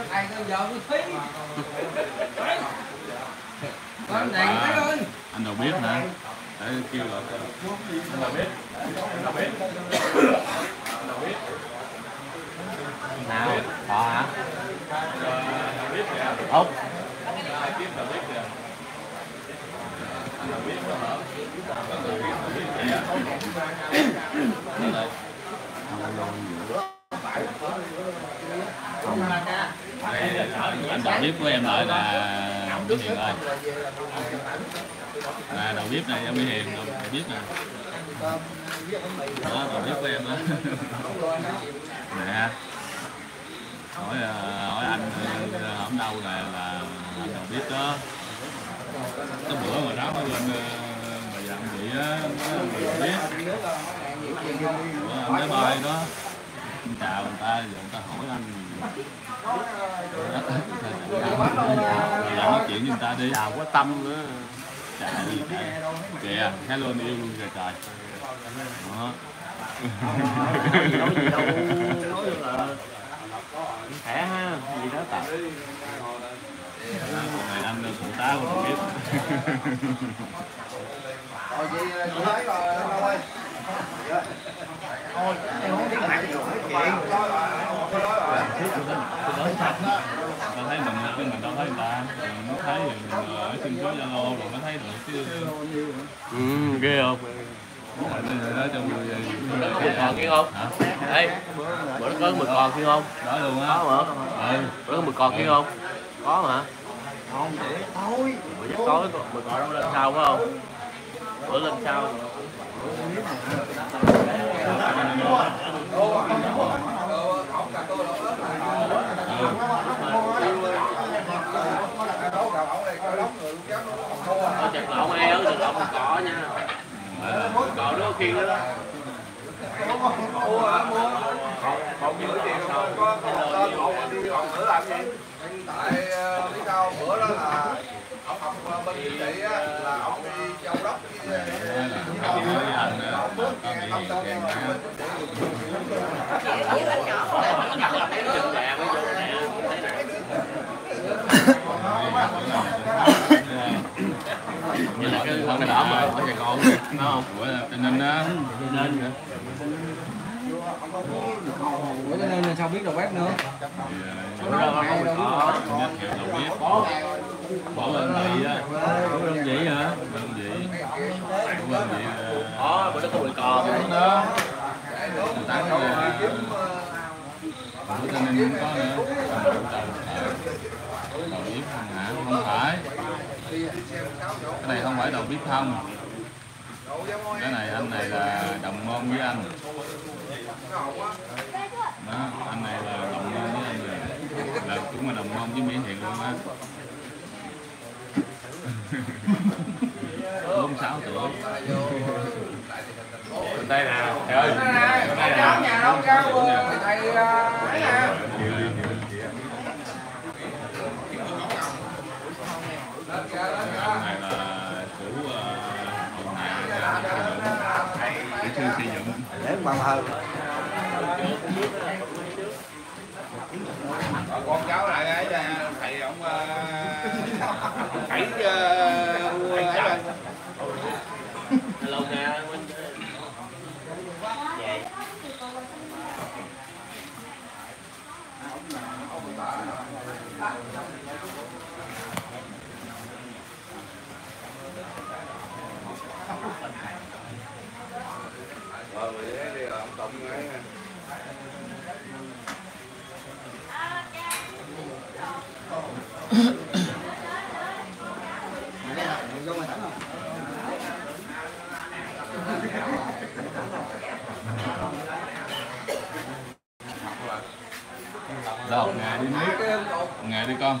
cái thầy bây giờ mới phí con đèn cái ơi anh đâu biết hả? Để kêu gọi anh đâu biết? Nào thọ hả? Út anh đầu bếp của em lại là Mỹ Hiền ơi. Là đầu bếp này em Mỹ Hiền đầu bếp nè đó đầu bếp của em đó. Nè. Hỏi ờ, hỏi anh ờ, ở đâu là là anh đầu bếp đó. Cái bữa mà đó lên ờ, mà dặn vậy á đầu bếp bữa bay đó. Anh chào người ta giờ người ta hỏi anh Rồi nói chuyện với người ta đi Chào quá tâm nữa Trời ơi, trời. Kìa, hello yêu luôn kìa trời Đó nói gì đâu nói là khỏe ha gì đó tập Ngày Còn này anh phụ tá của biết Thôi chị chị thấy rồi đâu ơi thôi em không biết mặt gì hỏi chuyện Tao thấy mình cái mình đâu thấy người ta Mình mới thấy thì mình ở trên số Zalo rồi mới thấy được chứ ừ ghê không? Đó trong người mực còn kia không bữa đó có mực còn kia không? Đó luôn á. Có mà Ừ. Bữa đó có mực còn kia không? Có mà không để thôi bữa chắc có mực còn đâu lên sau phải không? Bữa lên sau mực cọ nó nữa đó. Mua một bữa tiền không có có tên một đi còn nữa làm gì tại ờ, biết sao bữa đó là ông học bên chính trị á là ông đi châu đốc với ông bước nghe bị bên chính trị là cái con này đỏ mà ở Sài Gòn nó không cho nên nên Ủa cho nên là sao biết đầu bếp nữa bữa đó có mực cọ nhất bỏ lên vị á Bỏ đơn vị hả đơn vị Bỏ đơn vị có bữa đó có mực cọ đó người ta có của Tây Ninh không có nữa đầu biết hả không phải cái này không phải đầu biết không. Cái này anh này là đồng môn với anh. Đó anh này là đồng môn với anh rồi là cũng là đồng môn với Mỹ Hiền luôn á. 46 tuổi. Đây nè thầy ơi. Đây cháu nè thầy ờ, ấy nè anh này là chủ ờ, phòng này xây dựng để bằng hơn con cháu lại ấy thầy ông thầy lâu nè vậy vậy thì đâu ngày đi đi con.